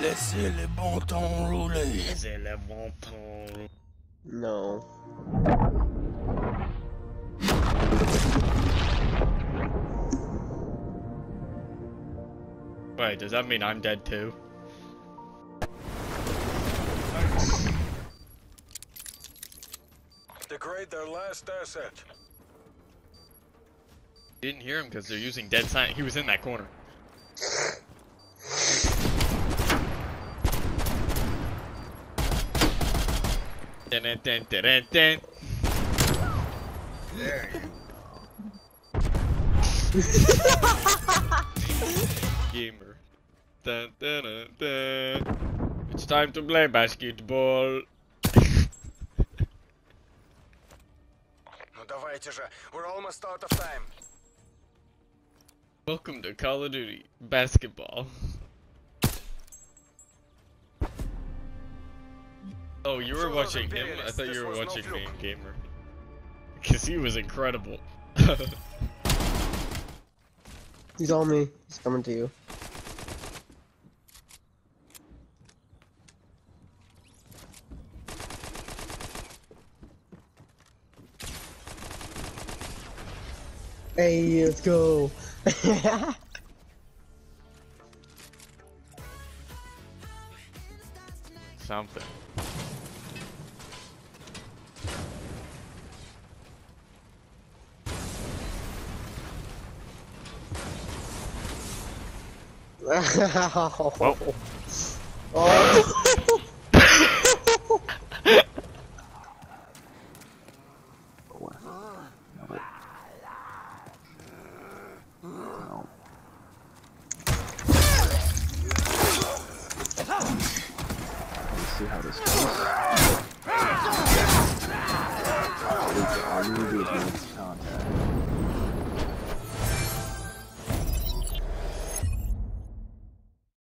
Laissez les bons temps rouler. Laissez les bons temps. Non. Wait, does that mean I'm dead too? Degrade their last asset. Didn't hear him because they're using dead silent. He was in that corner. Dun, dun, dun, dun, dun, dun. Gamer. Dun, dun, dun, dun. It's time to play basketball. Ну давайте же, we're almost out of time. Welcome to Call of Duty basketball. Oh, you were watching him? I thought you were was no watching me, fluke. gamer. Because he was incredible. He's on me. He's coming to you. Hey, let's go. Something. Oh. oh. see how this goes. I'll